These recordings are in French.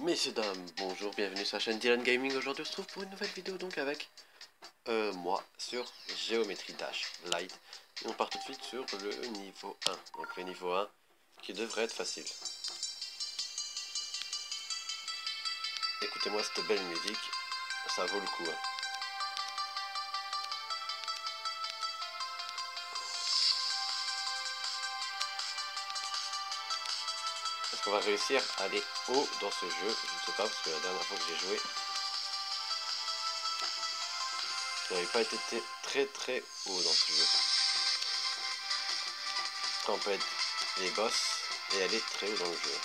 Messieurs, dames, bonjour, bienvenue sur la chaîne Dylan Gaming. Aujourd'hui, on se retrouve pour une nouvelle vidéo donc avec euh, moi sur Géométrie Dash Light. Et on part tout de suite sur le niveau 1. Donc le niveau 1 qui devrait être facile. Écoutez-moi cette belle musique, ça vaut le coup. hein. Est-ce qu'on va réussir à aller haut dans ce jeu? Je ne sais pas parce que la dernière fois que j'ai joué, je n'avais pas été très très haut dans ce jeu. Après, on peut être les boss et aller très haut dans le jeu.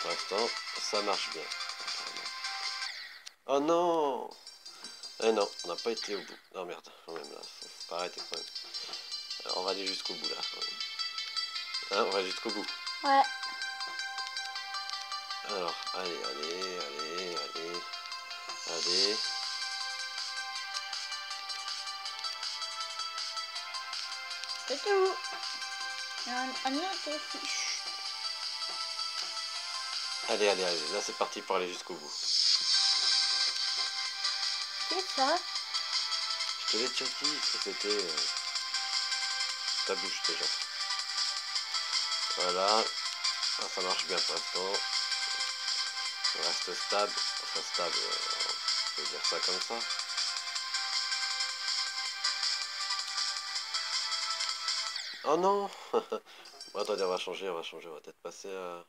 Pour l'instant, ça marche bien. Oh non Eh non, on n'a pas été au bout. Non merde, quand même là, faut, faut pas arrêter quand même. Alors, on va aller jusqu'au bout là. Hein, on va aller jusqu'au bout. Ouais. Alors, allez, allez, allez, allez, allez. C'est tout. Autre aussi. Chut. Allez, allez, allez. Là, c'est parti pour aller jusqu'au bout. Ça. Je te l'ai dit que c'était euh, ta bouche déjà. Voilà. Ah, ça marche bien pour l'instant. Reste stable. Enfin, stable, euh, on peut dire ça comme ça. Oh non Bon, attendez, on va changer, on va changer, on va peut-être passer à...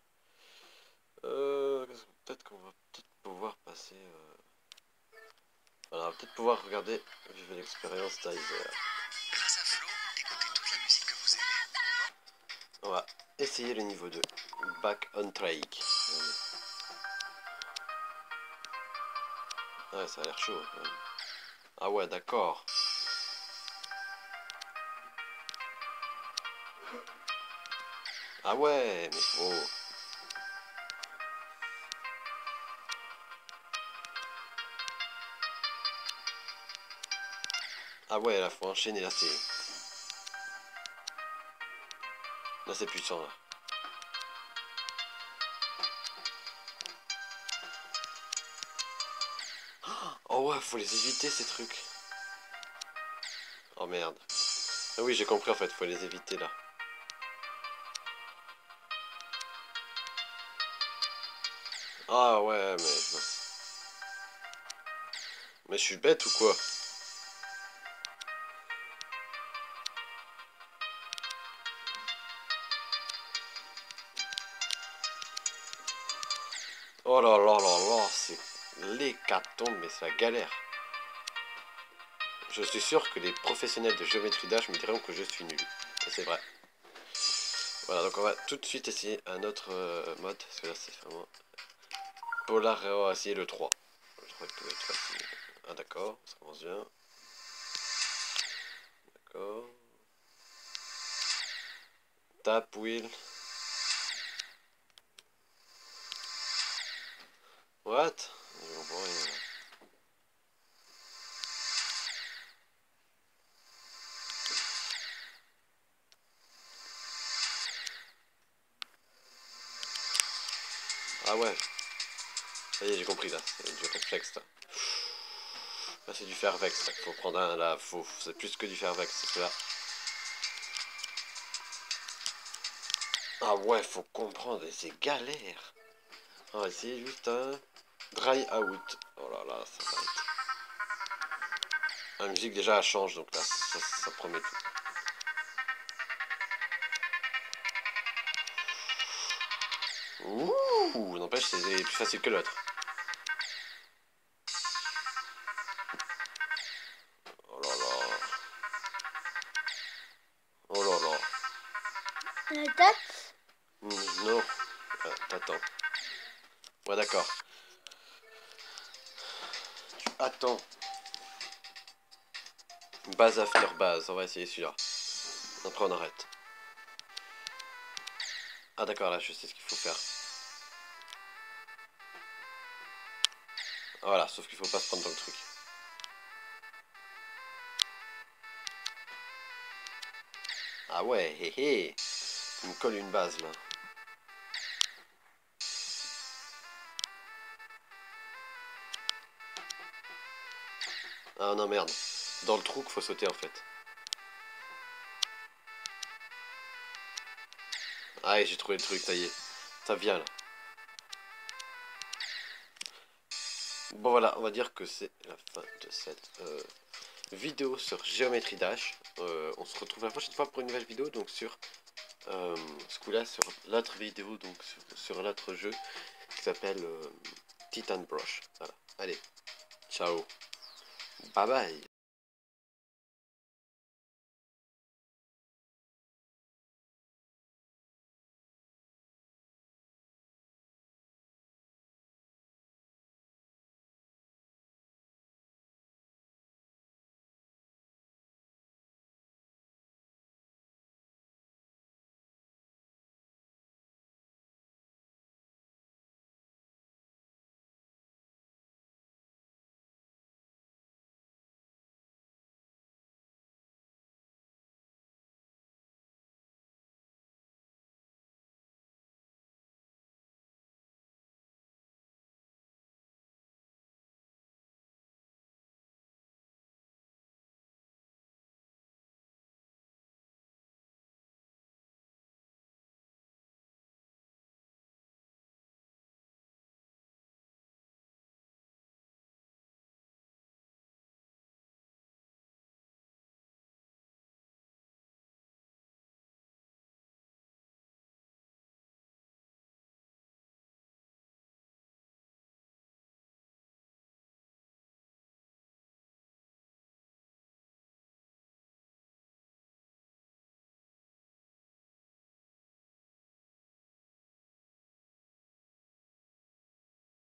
Euh, peut-être qu'on va peut-être pouvoir passer... euh, Voilà, on va peut-être pouvoir regarder, vivre l'expérience d'Izer. Grâce à Flo, écoutez toute la musique que vous aimez. On va essayer le niveau 2. Back on track. Ouais, ça a l'air chaud. Ah ouais, d'accord. Ah ouais, mais faut... Ah ouais, là, faut enchaîner, là, c'est... Là, c'est puissant, là. Oh ouais, faut les éviter, ces trucs. Oh merde. Ah oui, j'ai compris, en fait, faut les éviter, là. Ah ouais, mais... Mais je suis bête ou quoi? Oh là là là là, c'est l'hécatombe, mais c'est la galère. Je suis sûr que les professionnels de géométrie d'âge me diront que je suis nul. Et c'est vrai. Voilà, donc on va tout de suite essayer un autre euh, mode, parce que là c'est vraiment... Polar, on va essayer le 3. Je crois qu'il doit être facile. Ah d'accord, ça commence bien. D'accord. Tap, wheel. What? Je comprends rien. Ah ouais. Ça y est, j'ai compris là. C'est du réflexe là. C'est du fervex. là. Faut prendre un là. Faut... C'est plus que du fervex. C'est là. Ah ouais, faut comprendre. C'est galère. On va essayer juste un dry out. Oh là là, ça va être. La musique déjà elle change donc là ça, ça promet tout. Ouh, n'empêche c'est plus facile que l'autre. Oh là là. Oh là là. La tête. Hmm, Non. Ah, T'attends. Ouais, d'accord. Attends. Base after base, on va essayer celui-là. Après on arrête. Ah d'accord, là je sais ce qu'il faut faire. Voilà, sauf qu'il faut pas se prendre dans le truc. Ah ouais, hé hé. Il me colle une base là. Ah non merde. Dans le trou qu'il faut sauter en fait. Ah j'ai trouvé le truc, ça y est. Ça vient là. Bon voilà, on va dire que c'est la fin de cette euh, vidéo sur Géométrie Dash. Euh, on se retrouve la prochaine fois pour une nouvelle vidéo, donc sur euh, ce coup-là, sur l'autre vidéo, donc sur, l'autre jeu qui s'appelle Titan Brush. Allez, ciao, bye bye.